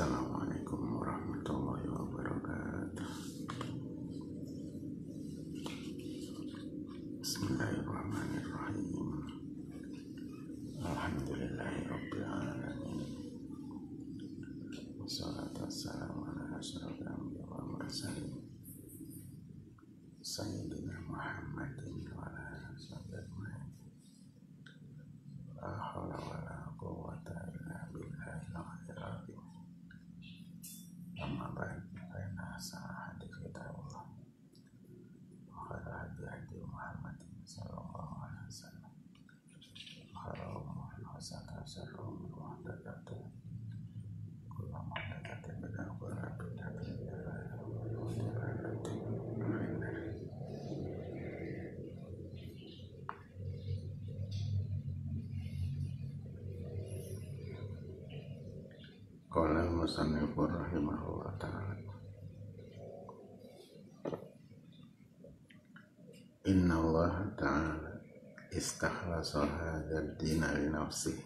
Salam. Qala al-musannif rahimahullah ta'ala Inna Allah ta'ala istakhlasa hadha ad-din li nafsihi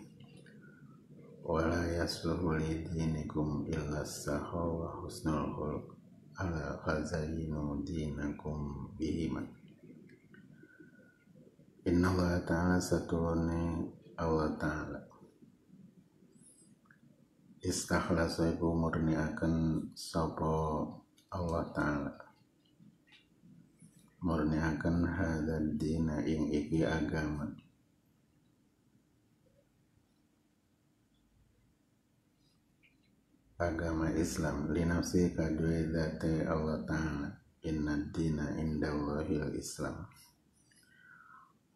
wa la yasluhu li dinikum illa as-sakha wa husnul khuluq ala khazayinu dinakum bihima Inna Allah ta'ala satulune Allah ta'ala istakhlasa iku murniaken sapa Allah taala. Murniaken hadzal dina ing iki agama. Agama Islam linafsi kadue date Allah taala. Inna dina indallahil Islam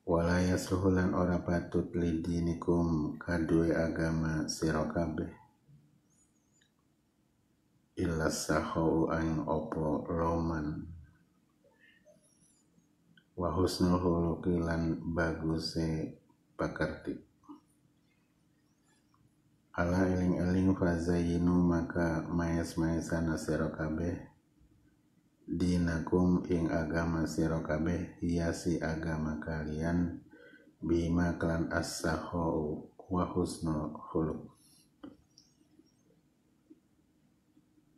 wala yasruhulan ora patut lidinikum kadue agama sira kabeh illa sahau ang opo loman wa husnul khuluqi lan baguse pakerti ala eling-eling fazayinu maka maes-maesana sira kabeh. Dinakum ing agama sira kabeh hiasi agama kalian. Bima klan as-sahau wa husnul khuluq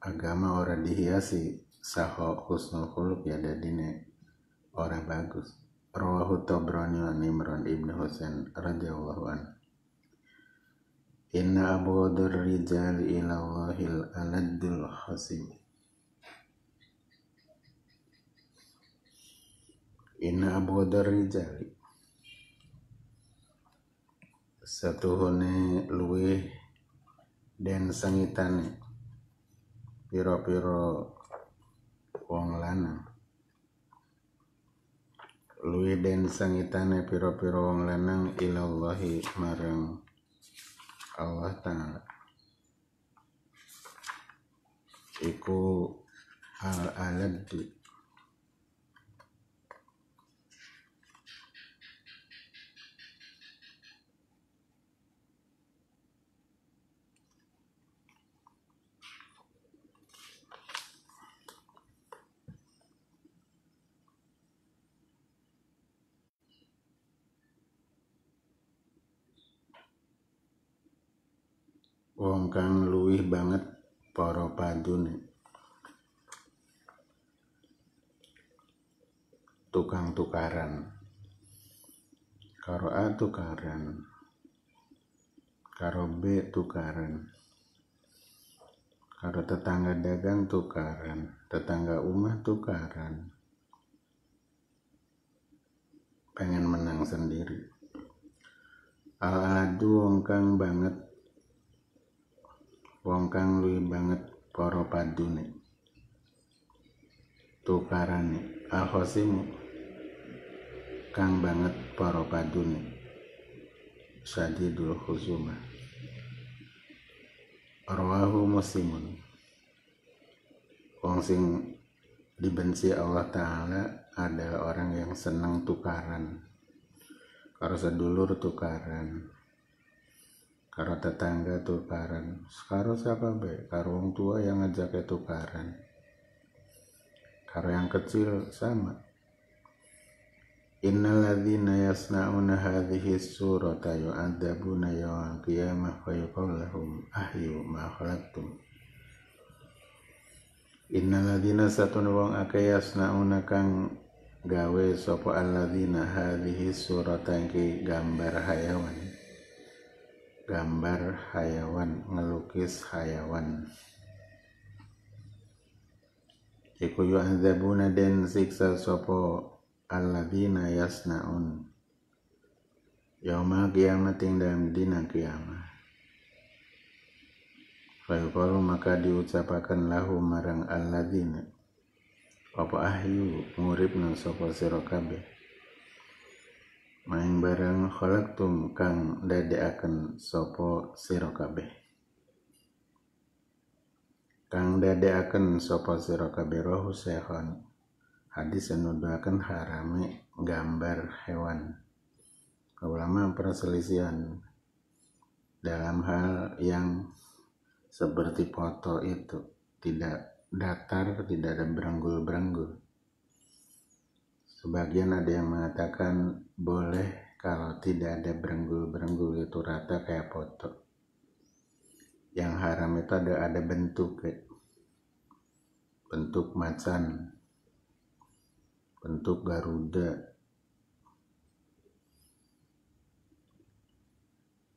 agama ora dihiasi saho husnul khuluq ya dadine ora bagus. Rawahu tabrani wa imran ibnu husain radhiyallahu an inna abghadar rijal ila allahil aladul khasim inna abghadar rijal. Satuhune luweh dan sangitane piro-piro wong lanang. Luwi den sangitane piro-piro wong lanang ilallahi marang Allah Ta'ala. Iku al aladu wong kang luwih banget para padune tukang tukaran. Karo A tukaran. Karo B tukaran. Karo tetangga dagang tukaran. Tetangga umah tukaran. Pengen menang sendiri. Al-adu wong kang banget wong kang luwih banget para padune tukarane alhosimu kang banget para padune sadidul khusumah rawahu muslimun. Wong sing dibenci Allah Ta'ala adalah orang yang senang tukaran. Karo sedulur tukaran karo tetangga tukaran. Karo siapa be? Karo wong tua yang ngajak tukaran. Karo yang kecil sama. Innalladzina yasna'una hadhihi surata yu'adzabuna yawmal qiyamah fa yuqalu lahum ahyu ma khalaqtum. Innaladina satu wong akeh yasnauna kang gawe sapa alladzina hadhihi suratan ki gambar hayawan gambar hayawan ngelukis hayawan. Iku yu'adzabuna den siksa sapa alladzina yasnaun. Yauma kiamat ing dalam dina kiamat. Fayuqalu maka diucapakan lahu marang alladzina apa ahyu nguripna sapa sira kabeh maing barang khalaqtum kang dadeaken sapa sira kabeh? Kang dadeaken sapa sira kabeh rohu sekhon hadis nuduhaken harame gambar hewan. Ulama perselisihan dalam hal yang seperti foto itu. Tidak datar tidak ada beranggul-beranggul sebagian ada yang mengatakan boleh kalau tidak ada beranggul-beranggul itu rata kayak foto. Yang haram itu ada ada bentuk bentuk macan. Bentuk garuda.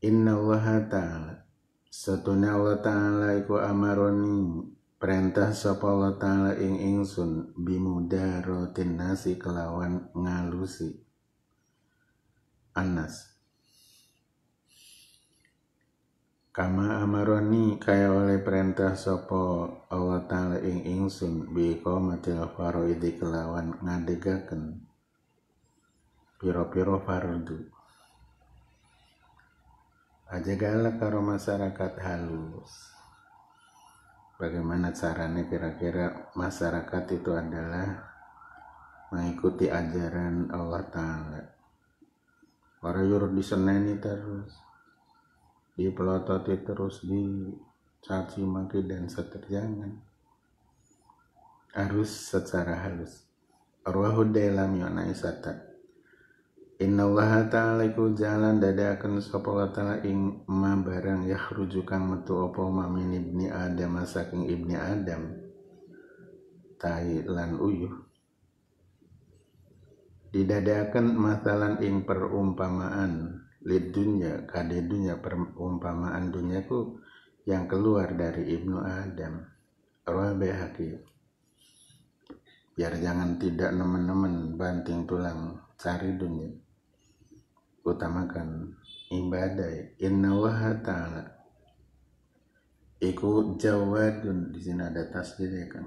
Inna Allah Ta'ala Satuna Allah Ta'ala iku amaroni perintah sapa Allah Ta'ala ing ingsun bimudarotin nasi kelawan ngalusi. Anas Kama amaroni kaya oleh perintah sapa Allah Ta'ala ing ingsun bi qomatil faraidi kelawan ngadegaken. Piro-piro fardu. Aja galak karo masyarakat halus bagaimana caranya kira-kira masyarakat itu adalah mengikuti ajaran Allah Ta'ala? Para yurut diseneni terus dipelototi terus dicaci maki dan seterjangan harus secara halus. Arwahud dalam yona isata Inna Allah ta'ala iku jalan dadakan sapa Allah ta'ala ing ma barang yakhruju kang metu apa ma min ibni Adam saking ibni Adam. Tai lan uyuh. Didadakan masalan ing perumpamaan lid dunya kade dunya perumpamaan dunyaku yang keluar dari ibnu Adam. Rabi hakim biar jangan tidak nemen-nemen banting tulang cari dunia utamakan ibadah. Inna waha ta'ala iku jawadun. Di sini ada tasdid ya kan?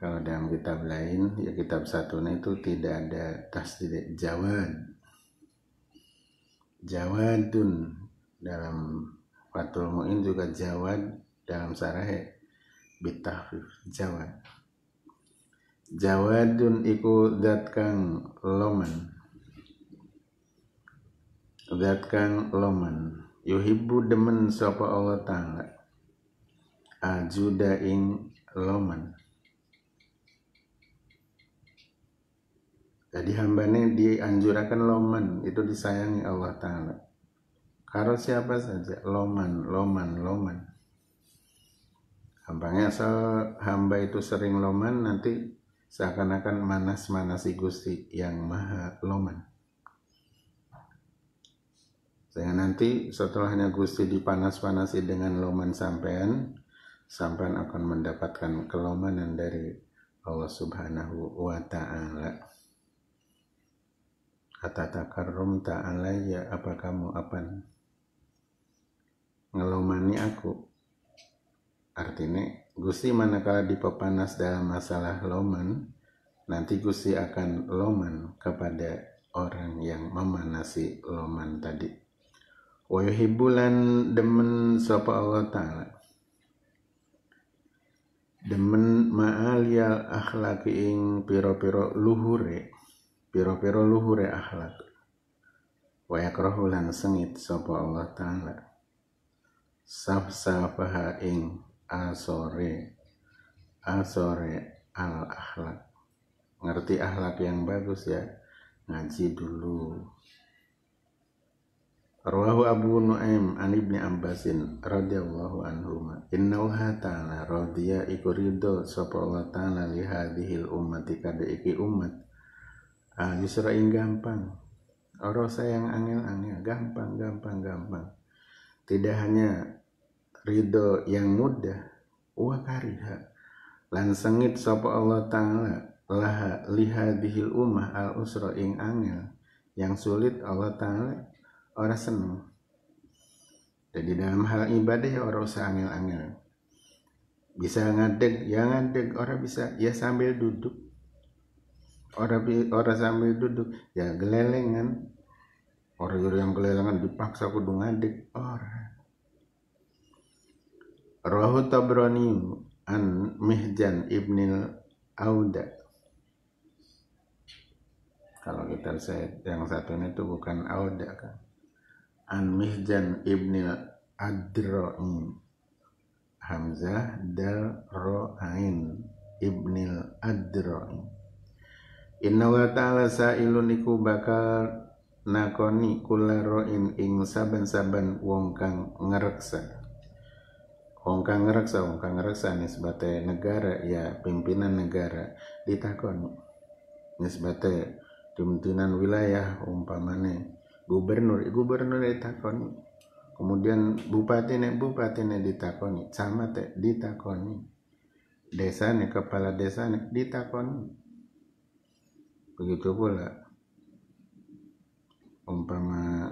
Kalau dalam kitab lain ya kitab satu itu tidak ada tasdid. Jawad. Jawadun. Dalam Fatul Mu'in juga jawad dalam sarah bitahfif. Jawad. Jawadun iku dat kang loman Zat kang loman yuhibbu demen sapa Allah taala. Ajuda ing loman jadi hambanya dianjurkan loman itu disayangi Allah taala. Karo siapa saja loman loman loman hambanya asal hamba itu sering loman nanti seakan-akan manas-manasi Gusti yang maha loman sehingga nanti setelahnya Gusti dipanas-panasi dengan loman sampean, sampean akan mendapatkan kelomanan dari Allah Subhanahu wa taala. Kata takarrum ta'ala ya apa kamu apa ngelomani aku. Artinya Gusti manakala dipepanas dalam masalah loman nanti Gusti akan loman kepada orang yang memanasi loman tadi wa yuhibbulan demen sapa Allah taala. Demen ma'aliyal akhlaki ing piro-piro luhure piro-piro luhure akhlak. Wa yakrahu sengit sapa Allah taala. Safsafaha ing asore asore al akhlak ngerti akhlak yang bagus ya ngaji dulu Rawahu Abu Nuaim an Ibni Abbasin radhiyallahu anhu Inna Allah ta'ala radhiya iku ridho sapa Allah ta'ala li hadhil ummati kada iki umat. Ah yusra ing gampang. Ora sayang angel-angel gampang gampang gampang. Tidak hanya ridho yang mudah wa kariha. Lan sengit sapa Allah ta'ala laha li hadhil ummah al usra ing angel. Yang sulit Allah ta'ala orang seneng jadi dalam hal ibadah ya orang usah angel-angel bisa ngadeg ya ngadeg. Orang bisa ya sambil duduk. Orang orang sambil duduk ya gelelengan. Orang yang gelelengan dipaksa kudu ngadeg orang. Rahu Tabrani an Mihjan ibnil Auda. Kalau kita lihat yang satu ini tuh bukan Auda kan an Mihjan ibnil Adro'in Hamzah dal ro'ain ibnil Adro'in. Inna wa ta'ala sa'ilun bakal nakoni kula ro'in ing saban-saban wong kang ngereksa. Wong kang ngereksa wong kang ngereksa sebagai negara ya pimpinan negara ditakoni. Sebagai pimpinan wilayah umpamane gubernur gubernur ditakoni. Kemudian bupati nek bupati nek ditakoni camat ditakoni. Desa nek kepala desa nek ditakoni. Begitu pula. Umpama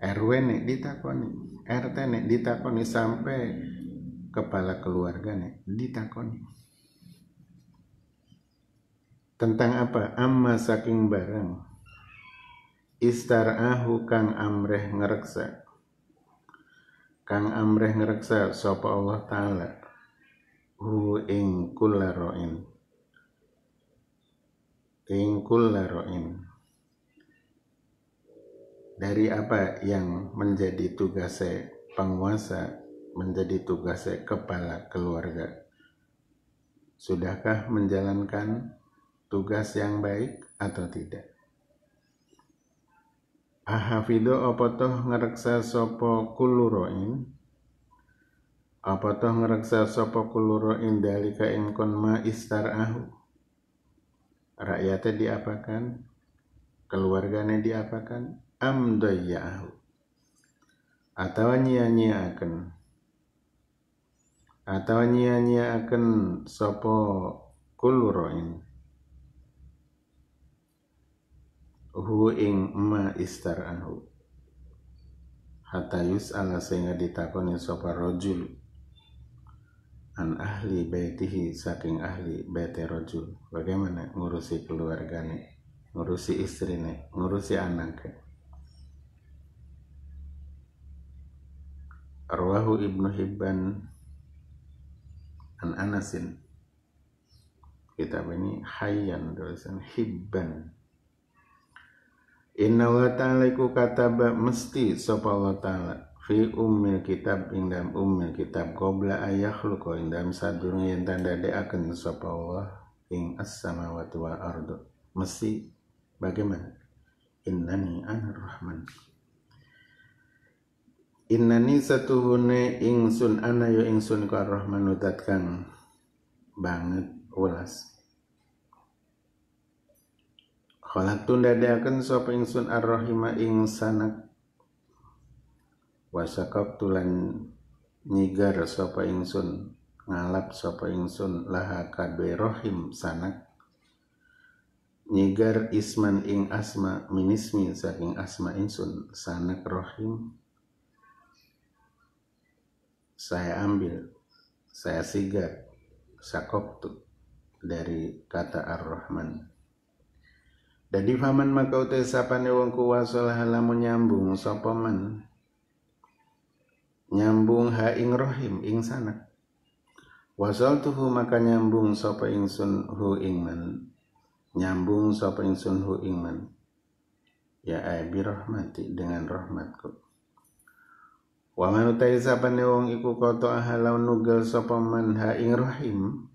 RW nek ditakoni RT nek ditakoni sampai kepala keluarga nek ditakoni. Tentang apa? Amma saking barang istar'ahu kang amreh ngereksa kang amreh ngereksa sapa Allah taala? Hu ing kullaroin ing kullaroin dari apa yang menjadi tugasnya penguasa menjadi tugasnya kepala keluarga? Sudahkah menjalankan tugas yang baik atau tidak Ahafido apa toh ngereksa sopo kuluroin? Apa toh ngereksa sopo kuluroin dalika inkon ma ahu? Rakyatnya diapakan? Keluarganya diapakan? Am ahu? Atau nyia-nyia akan atau nyia-nyia akan sopo kuluroin hu ing ma anhu. Hatta yus'ala sehingga ditakoni sapa rajul. An ahli baitihi saking ahli baiti rajul. Bagaimana ngurusi keluarganya ngurusi istrinya ngurusi anaknya? Arwahu Ibnu Hibban an Anasin. Kitab ini hayyan tulisan Hibban Inna wa ta'ala iku kataba mesti sapa Allah ta'ala. Fi ummil kitab ing dalam ummil kitab qabla ayakhluqa ing dalam sadurunge yen tanda akan sapa Allah ing as-samawati wal ardu. Mesti bagaimana? Innani anar rahman innani satuhune ingsun ana yo ingsun ka rahmanu kang banget ulas Khalaqtu dadakan sapa ingsun ar-rahima ing sanak. Wasakab tulan nyigar sapa ingsun ngalap sapa ingsun laha kadwe rohim sanak. Nyigar isman ing asma minismi saking asma ingsun sanak rohim saya ambil saya sigar sakoptu dari kata ar-rahman jadi faman maka utai sapane wong kuwasa lamun nyambung sapa nyambung ha ing rohim ing sana wasal tuhu maka nyambung sapa ingsun hu ing man nyambung sapa ingsun hu ing man ya ay bi rahmati dengan rahmatku. Wa man utai sapane wong iku koto ahalau nugel sapa ha ing rohim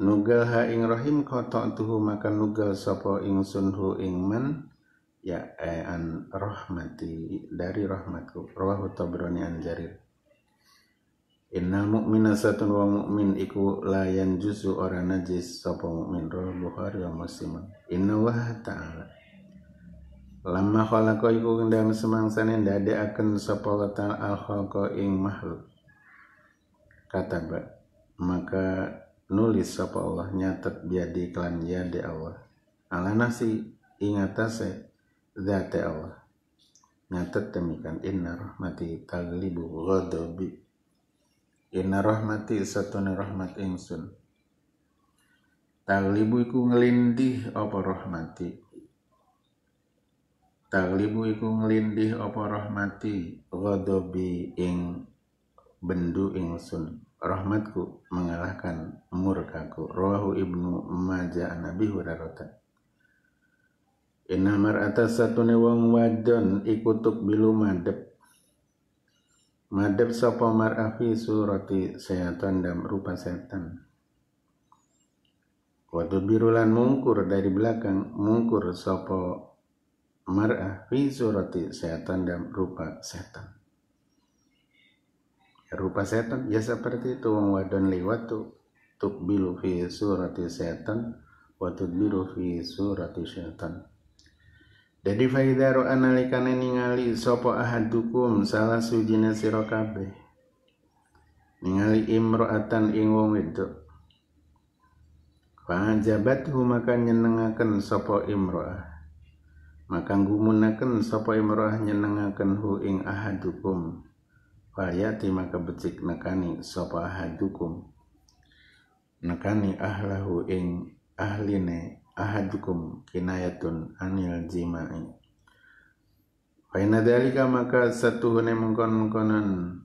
nugal ha ing rahim kotok tuhu maka nugal sopo ing sunhu ing man ya eh, an rahmati dari rahmatku rawahu tabrani an jarir Innal mu'mina satun wa mu'min iku layan juzu ora najis sapa mu'min roh Bukhari wa Muslim. Inna wa ta'ala Lama khalaqa iku kendang semangsane ndadekaken sapa wa ta'ala al ing makhluk. Kata maka nulis sapa Allah nyatet biadi klan yade Allah. Ala nasi ingatase zate Allah. Nyatet demikian inna rahmati taglibu ghadabi Inna rahmati satune rahmat ingsun. Taglibu iku ngelindih apa rahmati. Taglibu iku ngelindih apa rahmati ghadabi ing bendu ingsun. Rahmatku mengalahkan murkaku. Rawahu Ibnu Majah Nabi Hurairah. Inna mar'ata satune wong wadon iku bilu madep Madep sapa mar'afi surati setan dan rupa setan. Waktu birulan mungkur dari belakang mungkur sapa mar'ah fi surati setan dan rupa setan. Rupa setan ya seperti itu wong wadon liwat tuh bilu fi surati setan wa biru fi surati setan. Jadi faidaru analikane ningali sopo ahadukum salah sujine sira kabeh. Ningali imro'atan ing wong wedok. Fajabathu maka nyenengaken sapa imro'ah. Maka ngumunaken sapa imro'ah nyenengaken hu ing ahadukum. Fayati maka becik nekani sapa ahadukum. Nekani ahlahu ing ahline ahadukum kinayatun anil jima'i Faina dalika maka satu hune mengkon-mengkonan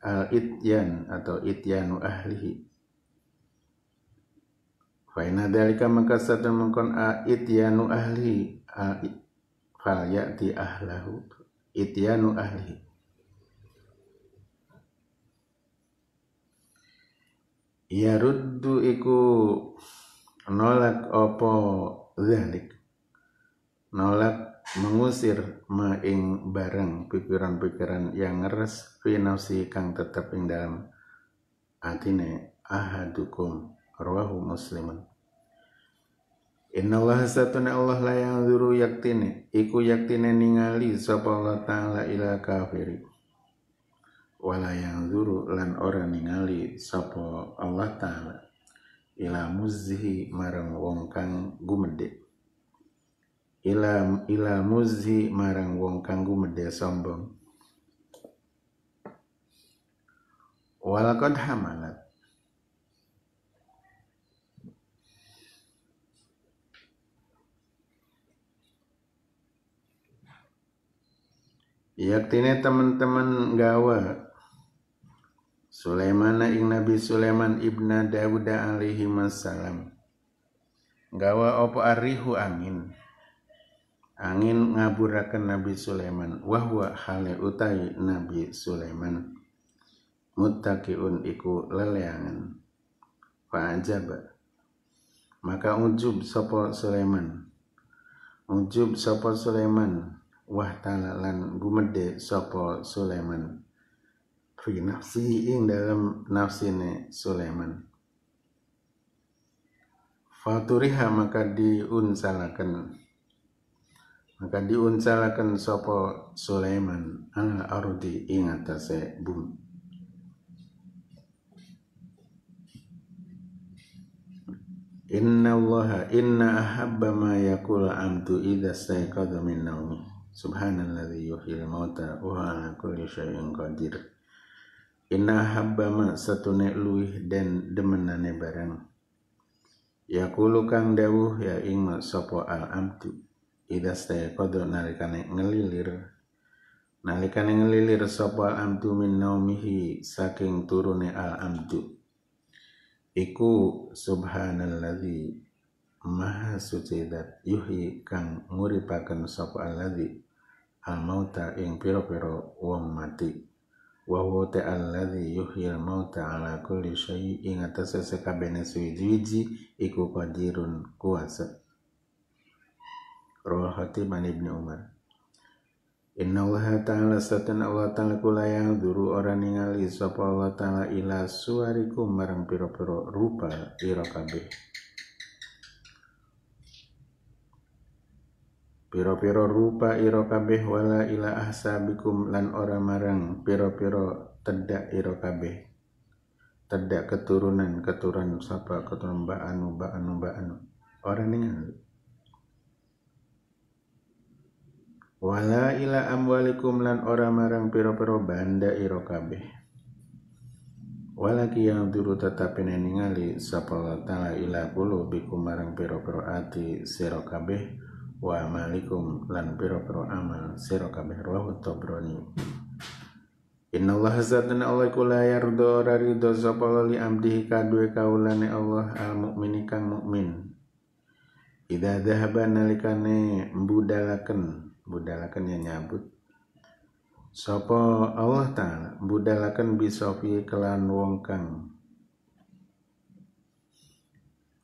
al ityan atau ityanu ahlihi. Faina dalika maka satu mengkon a ityanu ahlihi fal ya'ti ahlahu ityanu ahlihi. Ya ruddu iku nolak opo zalik? Nolak mengusir maing barang pikiran-pikiran yang ngeres fi nafsi kang tetap ing dalam atine ahadukum rawahu muslimun. Inna Allah satuna Allah la yang zuru yaktine Iku yaktine ningali Sapa Allah ta'ala ila kafiri Wala yang zuru lan orang ningali Sapa Allah ta'ala ila muzhi marang wong kang gumede ila ila muzhi marang wong kang gumede sombong. Walakad hamalat. Yaktine teman-teman gawa Sulaiman ing Nabi Sulaiman ibna Dawud alaihi wassalam. Gawa opo arihu angin. Angin ngaburakan Nabi Sulaiman. Wahwa hale utai Nabi Sulaiman. Muttaqiun iku leleangan. Fa'ajaba. Maka ujub sopo Sulaiman? Ujub sopo Sulaiman? Wah talalan gumede sopo Sulaiman fi nafsi ing dalam nafsine Sulaiman faturiha maka diunsalakan. Maka diunsalakan sopo Sulaiman ala ardi ing atase bumi. Inna Allah inna ahabba ma yakul amtu idha staiqadha min naumi Subhanalladzi yuhyil mauta wa ala kulli syai'in qadir Inna habbama satune luih dan demenane barang. Ya kang dawuh ya ing sopo al amtu. Ida staya kodo nalikane ngelilir. Nalikane ngelilir sopo al amtu min naumihi saking turune al amtu. Iku subhanalladzi maha suci dat yuhi kang nguripaken sopo alladzi al mauta ing piro-piro wong mati wa huwa alladhi yuhyil mauta ala kulli syai'in atase sakabene suwiji iku qadirun kuasa Rawah Hatib an Ibnu Umar. Inna Allah Ta'ala satan Allah Ta'ala kula yang duru orang ningali sapa Allah Ta'ala ila suarikum marang piro-piro rupa ira kabeh Piro-piro rupa ira kabeh wala ila ahsabikum lan ora marang. Piro-piro tedak ira kabeh. Tedak keturunan keturunan sapa keturunan mbak anu mbak anu mbak anu. Orang ningali wala ila amwalikum lan ora marang piro-piro banda ira kabeh. Walaki yang dulu tetap ningali sapa Allah taala ila bikum marang piro-piro ati sira kabeh wa amalikum lan piro-piro amal. Sira kabeh rawahu tabrani Inna Allah zatna Allah kula yardo ora ridho sapa li amdihi kadue kaulane Allah al mukmini kang mukmin. Ida dhahaba nalikane mbudalaken budalakan yang nyabut Sopo Allah Ta'ala budalakan bisofi kelan wong kang.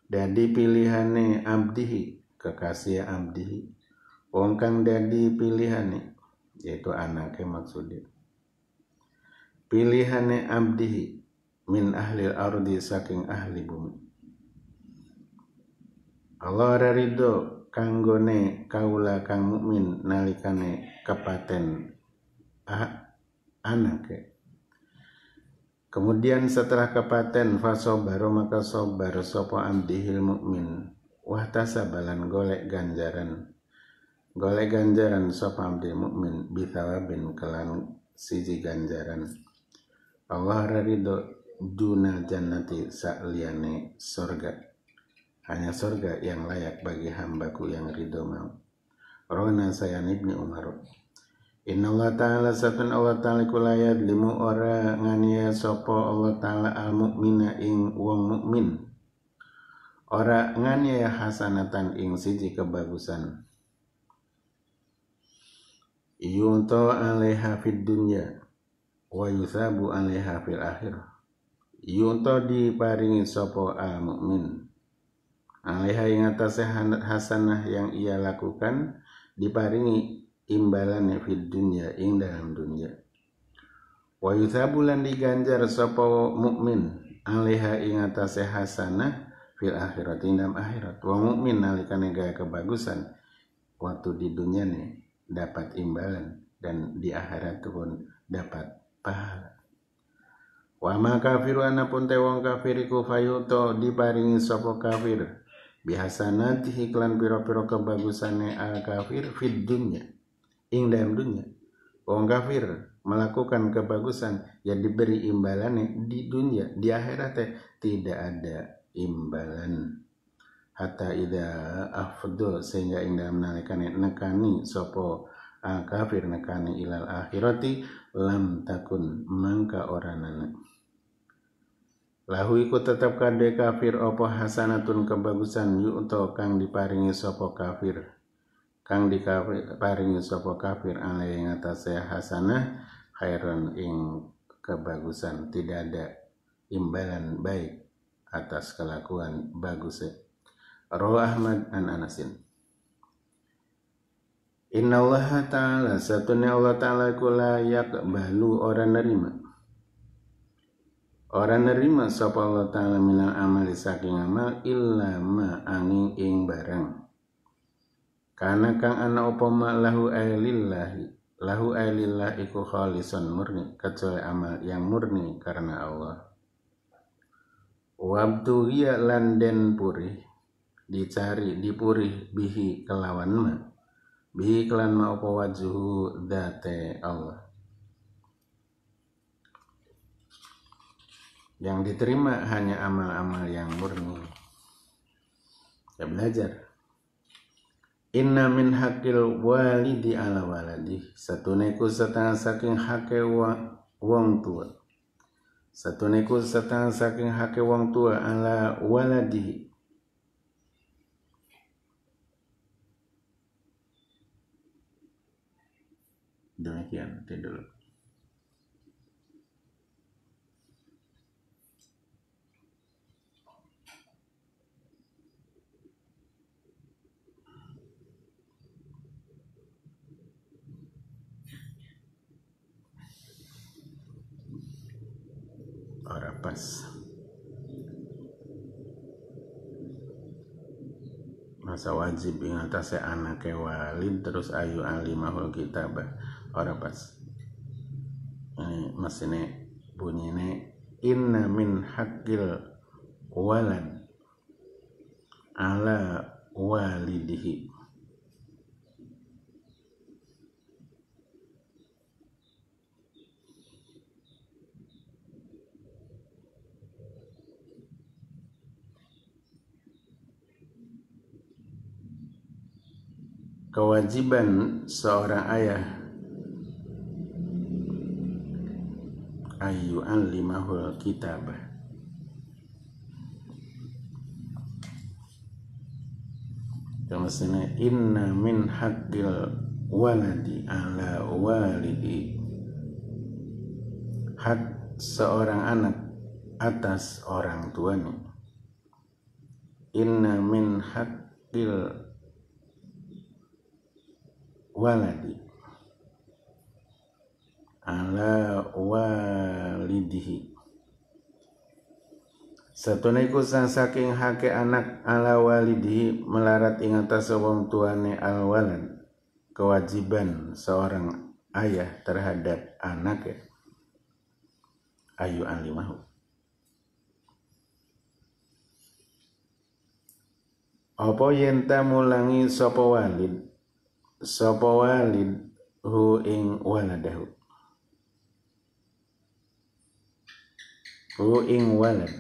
Dadi pilihane abdihi kekasih abdihi wong kang dadi pilihane yaitu anaknya maksudnya. Pilihane abdihi min ahli ardi saking ahli bumi. Allah ridho kanggone kaula kang mukmin nalikane kepaten ah, anak ya. Kemudian setelah kepaten fasobaro maka sobar sopo amdihil mukmin wah tasabalan golek ganjaran golek ganjaran sopo amdi mukmin bin kelan siji ganjaran Allah ridho duna jannati sa'liane sorga hanya surga yang layak bagi hambaku yang ridho mau. Rona saya ibni Umar. Inna Allah Ta'ala satun Allah Ta'ala kulayat limu ora ngania sopo Allah Ta'ala al mukmina ing wong mukmin. Ora ngania hasanatan ing siji kebagusan. Yunto alaiha fid dunya wa yusabu alaiha fil akhir. Yunto diparingi sopo al mukmin alaiha ing atas hasanah yang ia lakukan diparingi imbalan fid dunya ing dalam dunia wa yuthabulan diganjar sapa mukmin alaiha ing atas hasanah fil akhirat dalam akhirat. Wa mukmin nalikane gaya kebagusan waktu di dunia nih dapat imbalan dan di akhirat pun dapat pahala. Wa ma kafiru anapun te wong kafir fayuto diparingi sapa kafir? Nanti iklan piro-piro kebagusane al kafir fit dunya ing dalam dunia wong kafir melakukan kebagusan yang diberi imbalannya di dunia di akhirat tidak ada imbalan. Hatta ida afdo sehingga ing dalam nalikane nekani sopo al kafir nekani ilal akhirati lam takun mangka orang lahu iku tetap kade kafir opo hasanatun kebagusan yu'to kang diparingi sopo kafir. Kang diparingi sopo kafir alai yang atasnya hasanah khairan ing kebagusan. Tidak ada imbalan baik atas kelakuan bagusnya Roh Ahmad an Anasin Inna Allah Ta'ala Satunya Allah Ta'ala kula yakbalu orang nerima Orang nerima sapa Allah taala minal amal saking amal illa angin ing barang. Karena kang ana apa ma lahu ailillahi lahu ailillah iku khalisan murni kecuali amal yang murni karena Allah. Wabtuhiya lan den puri dicari dipuri bihi kelawan ma bihi kelan ma apa wajuhu date Allah Yang diterima hanya amal-amal yang murni. Ya belajar. Inna min hakil walidi ala waladi. Satu neku setengah saking hake wong tua. Satu neku setengah saking hake wong tua ala waladi. Demikian, tidur. pas masa wajib ing atase anake walid terus ayu alimahul kitabah. Ora pas ini masih bunyi ini inna min hakil walad ala walidihi kewajiban seorang ayah. Ayu alimahul kitabah Maksudnya inna min haqqil waladi ala walidi. Hak seorang anak atas orang tuanya. Inna min haqqil waladi ala walidihi. Satu niku sang saking hake anak ala walidihi melarat ing atas wong tuane al walad kewajiban seorang ayah terhadap anaknya. Ayu alimahu. Apa yen mulangi sapa walid sapa walid hu ing waladahu hu? Ing walad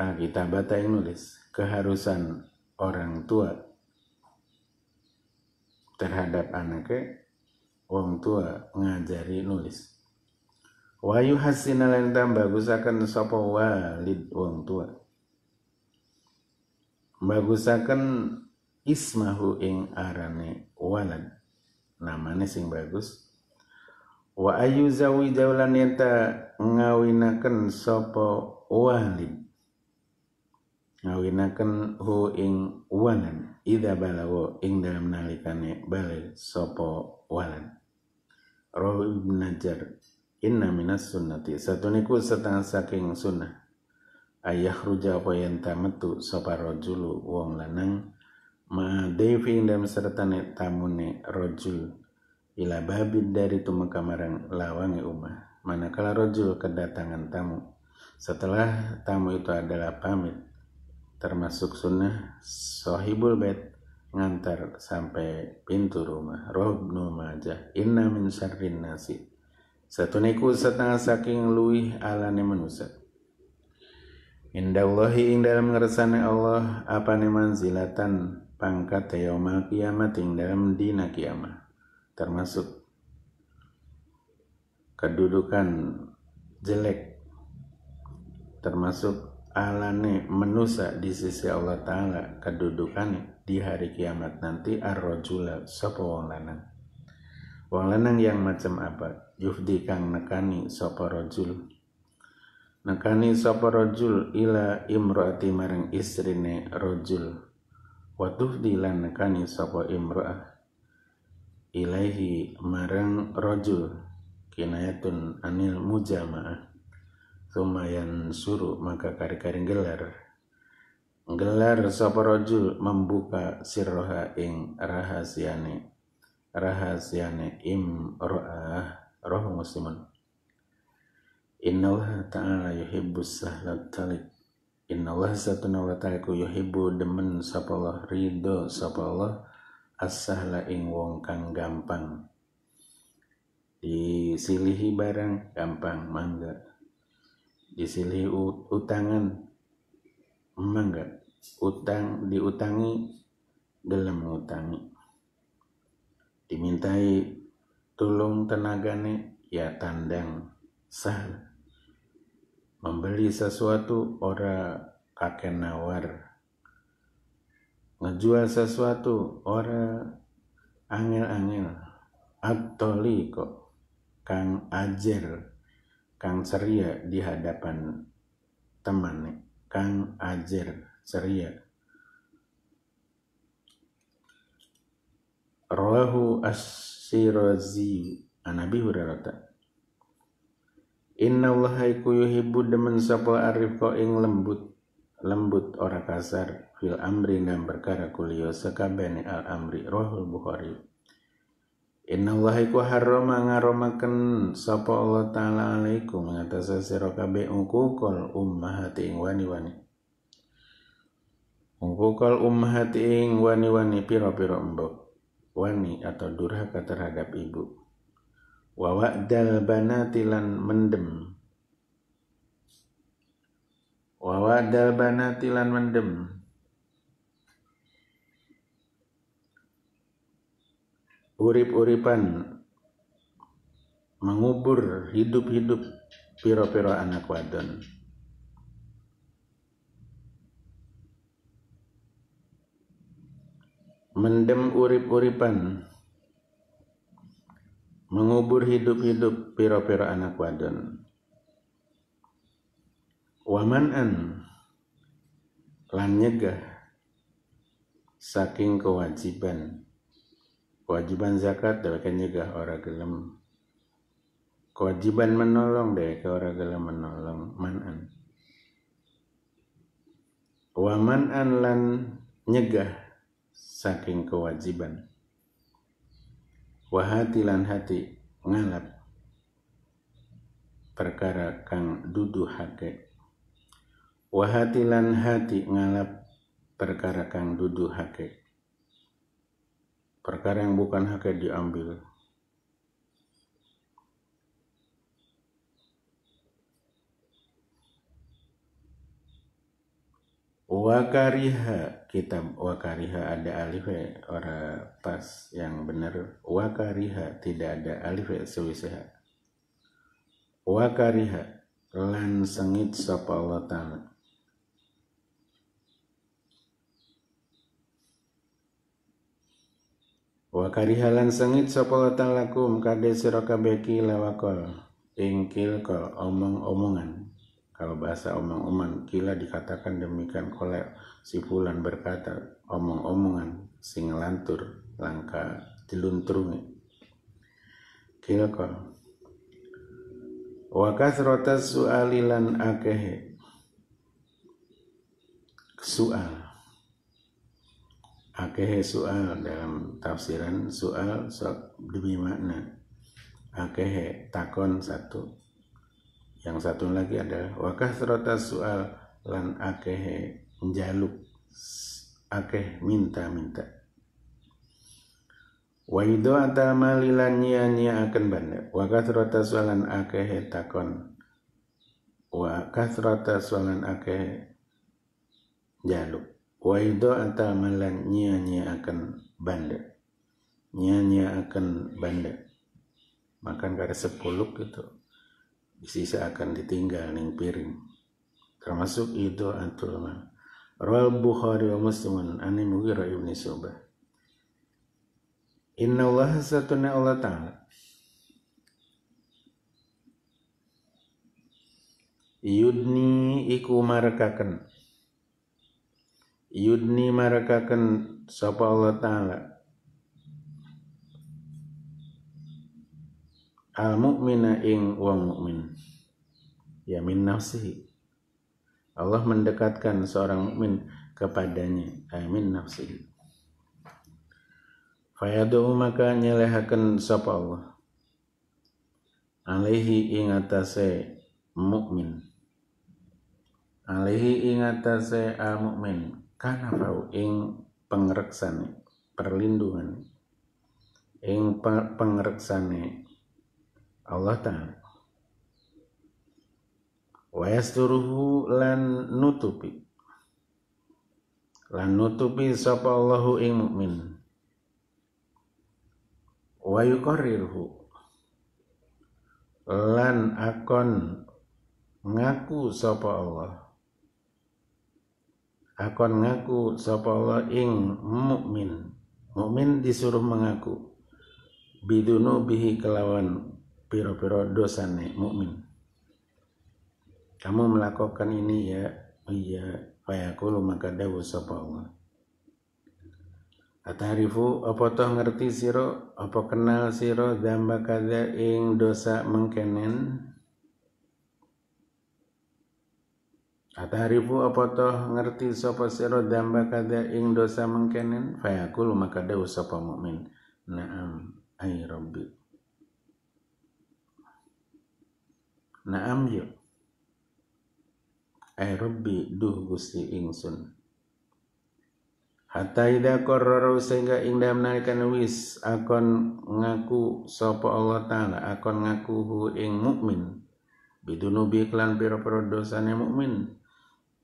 ah kita bata yang nulis. Keharusan orang tua terhadap anaknya wong tua ngajari nulis. Wayu hasina lan bagusaken sapa walid wong tua bagusaken ismahu ing arane walad. Namane sing bagus. Wa ayu zawi jaulan yata ngawinaken sapa walid ngawinaken hu ing walad. Ida balawo ing dalam nalikane balik sapa walad. Rawi Ibn Najar Inna minas sunnati. Satu niku setengah saking sunnah ayah ruja apa yang tametu sapa rojulu wong lanang. Ma devi dalam sertane tamune rojul ila babid dari tumeka marang lawangi umah manakala rojul kedatangan tamu. Setelah tamu itu adalah pamit termasuk sunnah sohibul bed ngantar sampai pintu rumah. Rohbnu majah inna min syarrin nasi. Satu niku setengah saking luih alane manusia Indallahi ing dalam ngersane Allah apa nih manzilatan pangkat yaumal kiamat ing dalam dina kiamat? Termasuk kedudukan jelek termasuk alane menusa di sisi Allah Ta'ala kedudukannya di hari kiamat nanti ar-rajula sapa wong lanang. Wong lanang yang macam apa? Yufdi kang nekani sapa rajul nakani sapa rajul ila imraati marang istrine rajul. Wa tufdilan nakani sapa imraah. Ilaihi marang rajul kinayatun anil mujamaah. Sumayan suruh maka kari-kari gelar gelar sapa rajul membuka sirroha ing rahasiane. Rahasiane imraah. Roh muslimun Inna Allah Ta'ala yuhibbus sahlat talik. Inna Allah satuna wa ta'ala yuhibbu demen sapa Allah ridho sapa Allah as-sahla ing wong kang gampang. Disilihi barang gampang mangga. Disilihi utangan mangga. Utang diutangi gelem ngutangi. Dimintai tulung tenagane ya tandang sah membeli sesuatu ora kakek nawar. Ngejual sesuatu ora angel-angel. Atoli kok kang ajer kang ceria di hadapan teman kang ajer ceria. Rawahu as-Sirazi Anabi Hurairah Inna Allah iku yuhibbu demen sapa arif ko ing lembut lembut ora kasar fil amri dan perkara kuliyo sekabene al amri rohul bukhari. Inna Allah iku harrama ngaromaken sapa Allah taala alaikum ngatasi sira kabeh ungkukul ummahati ing wani-wani. Ungkukul ummahati ing wani-wani piro-piro mbok wani atau durhaka terhadap ibu wa wa'dal mendem. Wa wa'dal mendem. Urip-uripan mengubur hidup-hidup piro-piro anak wadon. Mendem urip-uripan mengubur hidup-hidup piro-piro anak wadon. Waman'an lan nyegah saking kewajiban. Kewajiban zakat deweke nyegah ora gelem. Kewajiban menolong ke ora gelem menolong. Man'an waman'an lan nyegah saking kewajiban wahati lan hati ngalap perkara kang dudu hake wahati lan hati ngalap perkara kang dudu hake perkara yang bukan hake diambil Wakariha. Kitab wakariha ada alif ora pas yang benar. Wakariha tidak ada alif sewiseha wakariha lan sengit sapa Allah taala. Wakariha lan sengit sapa Allah taala kum kade sira kabeh kila wakol ing omong-omongan kalau bahasa omong-omongan, kila dikatakan demikian oleh si fulan berkata omong-omongan sing lantur langka dilunturungi. Kila kol. Wa kasrata su'alilan akehe. Soal. Akehe soal dalam tafsiran soal sok demi makna. Akehe takon satu yang satu lagi adalah wakah serota soal lan akeh njaluk akeh minta-minta. Wa ido ata malilan nya akan banda. Wa kasrata soalan akeh takon. Wa kasrata soalan akeh jaluk. Wa ido ata malan nya akan banda. Nya akan banda. Makan kada sepuluh gitu sisa akan ditinggal ning piring. Termasuk itu antul ma rawal bukhari wa muslimun ani mugira ibni subah inna allah satuna allah ta'ala. Yudni iku marakaken yudni marakaken sapa Allah taala al mukmina ing wong mukmin. Ya min nafsihi. Allah mendekatkan seorang mukmin kepadanya. Amin nafsihi. Fayadu maka nyelehaken sapa Allah. Alaihi ing atase mukmin. Alaihi ing atase al mukmin kana fau ing pengreksane perlindungan. Ing pengreksane Allah Ta'ala. Wa yasturuhu lan nutupi. Lan nutupi sapa Allahu ing mukmin. Wa yuqarrirhu. Lan akon ngaku sapa Allah. Akon ngaku sapa Allah ing mukmin. Mukmin disuruh mengaku. Bidunu bihi kelawan piro-piro dosane mukmin. Kamu melakukan ini ya, iya, fayaqulu maka dawu sapa Allah. Atarifu apa toh ngerti siro, apa kenal siro damba kada ing dosa mengkenen? Atarifu apa toh ngerti sapa sira? Damba kada ing dosa mengkenen? Fayakul maka dawu sapa mukmin. Naam ay rabbi Naam yo Ay rabbi duh gusti ingsun. Hatta ida kororo sehingga ing dalam nalikan wis akon ngaku sapa Allah taala akon ngaku hu ing mukmin. Bidunubi klan pira-pira dosane mukmin.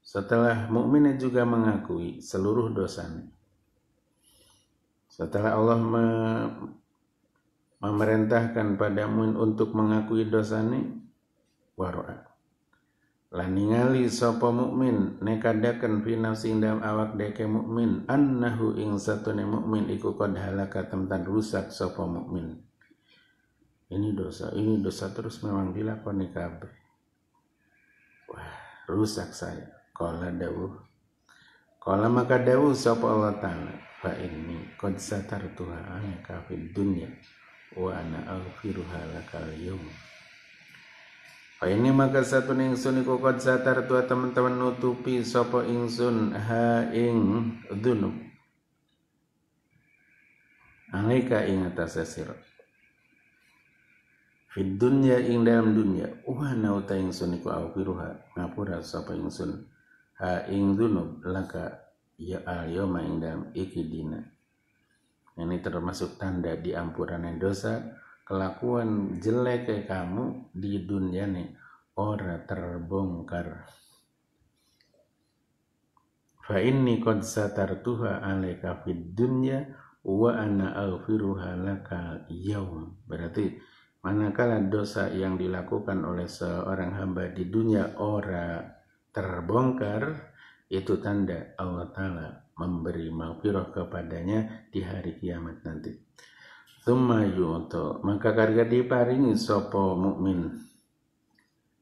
Setelah mukmin juga mengakui seluruh dosanya. Setelah Allah me memerintahkan pada untuk mengakui dosanya, waro'a. Laningali sapa mukmin nekadakan fi nafsi dalam awak deke mukmin annahu ing satune mukmin iku qad halaka temtan rusak sapa mukmin. Ini dosa, ini dosa terus memang dilakoni kabeh. Wah, rusak saya. Kala dawuh Kala maka dawuh sapa Allah Ta'ala Fa inni qad satartuha anaka fid dunya wa ana aghfiruha lakal yawm Ini maka satu ingsun iku qad satartuha teman-teman nutupi sapa ingsun ha ing dunub Alaika ing atas sira Fid dunya ing dalam dunya. Wa ana uta ingsun iku aghfiruha ngapura sapa ingsun ha ing dunub laka ya al yoma ing dalam iki dina. Ini termasuk tanda diampuran dosa kelakuan jelek kayak kamu di dunia nih ora terbongkar fa inni qad satartuha alaika fid dunya wa ana aghfiruha laka yaum berarti manakala dosa yang dilakukan oleh seorang hamba di dunia ora terbongkar itu tanda Allah Ta'ala memberi maghfirah kepadanya di hari kiamat nanti. Thumma yu'to maka karga diparingi sopo mukmin?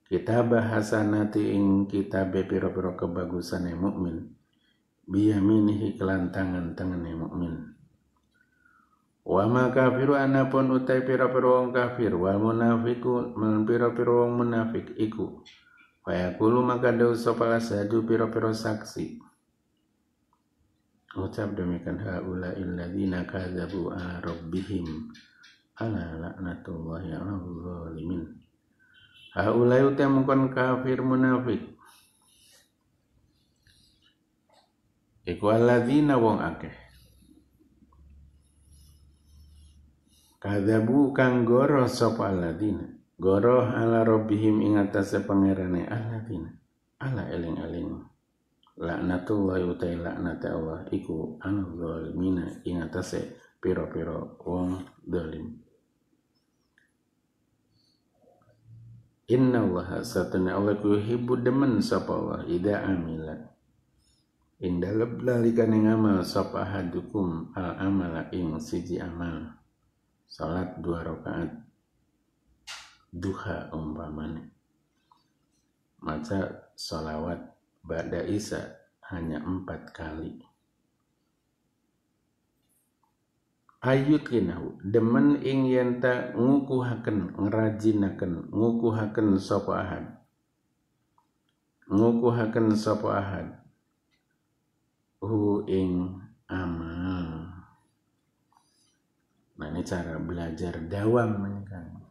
Kita bahasanati ing kita piro-piro kebagusan mukmin. Biyaminihi kelantangan tangan mukmin. Wa ma kafiru anapun utai piro-piro wong kafir wal munafiku man piro-piro wong munafik iku. Fayaqulu maka dawu sapa asadu piro-piro saksi. Ucap demikian haula illadzina kadzabu ala rabbihim ala laknatullahi ala zalimin. Haula utamukon kafir munafik. Iku alladzina wong akeh. Kadzabu kang goro sapa alladzina goroh ala robbihim ingatase pangerane aladina ala eling-eling laknatullah utai laknat Allah. Iku anu zalimina ingatase piro-piro wong zalim. Inna Allah satana Allah ku hibu demen sapa Allah ida amila. Indah leblalikan yang amal sapa hadukum al amala ing siji amal. Salat dua rakaat duha umpamanya maca salawat ba'da isa hanya empat kali. Ayut kinahu demen ing yenta ngukuhaken ngerajinaken ngukuhaken sapa ahad? Ngukuhaken sapa ahad? Hu ing amal. Nah ini cara belajar dawam kan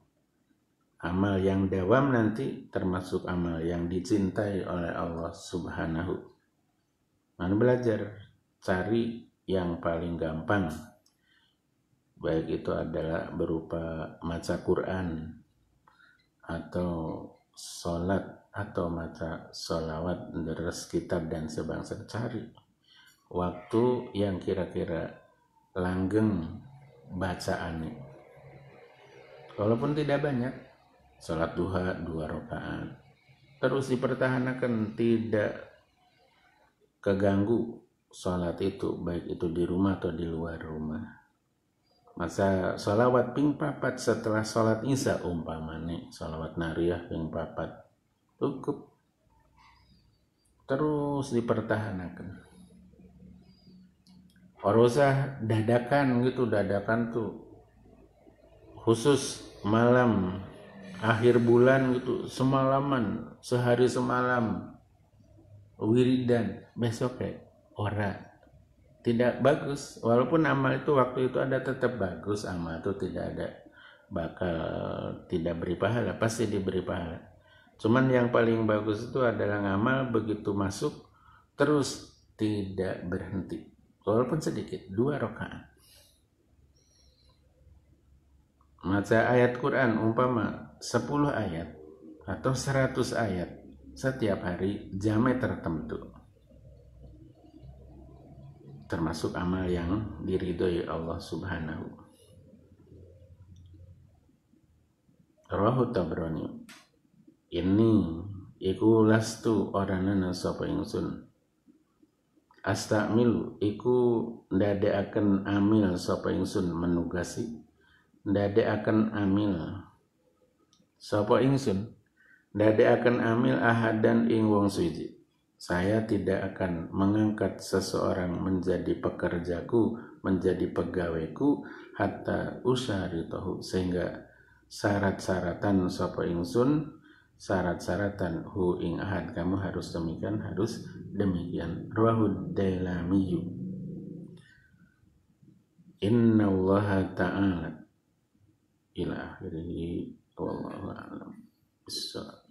amal yang dawam nanti termasuk amal yang dicintai oleh Allah Subhanahu. Mana belajar cari yang paling gampang. Baik itu adalah berupa maca Quran atau sholat atau maca sholawat deres kitab dan sebangsa cari waktu yang kira-kira langgeng bacaannya walaupun tidak banyak Salat duha dua rakaat. Terus dipertahankan tidak keganggu salat itu baik itu di rumah atau di luar rumah. Masa salawat ping papat setelah salat isya umpamane salawat nariyah ping papat cukup terus dipertahankan. Orosah dadakan gitu dadakan tuh khusus malam akhir bulan gitu semalaman sehari semalam. Wiridan besok kayak ora. Tidak bagus walaupun amal itu waktu itu ada tetap bagus amal itu tidak ada bakal tidak beri pahala pasti diberi pahala. Cuman yang paling bagus itu adalah ngamal begitu masuk terus tidak berhenti. Walaupun sedikit dua rakaat. Maca ayat Quran umpama 10 ayat atau 100 ayat setiap hari jamnya tertentu. Termasuk amal yang diridhoi Allah Subhanahu. Rahu Tabrani. Ini iku lastu orangana sapa ingsun. Astamilu iku ndadekaken amil sapa ingsun menugasi ndade akan amil sapa ingsun ndade akan amil ahadan ing wong suci. Saya tidak akan mengangkat seseorang menjadi pekerjaku menjadi pegawaiku hatta usari tahu sehingga syarat-syaratan sapa ingsun syarat-syaratan hu ing ahad kamu harus demikian harus demikian. Ruahud dailamiyu. Inna allaha ta'ala ila akhirih 我忙完了算了。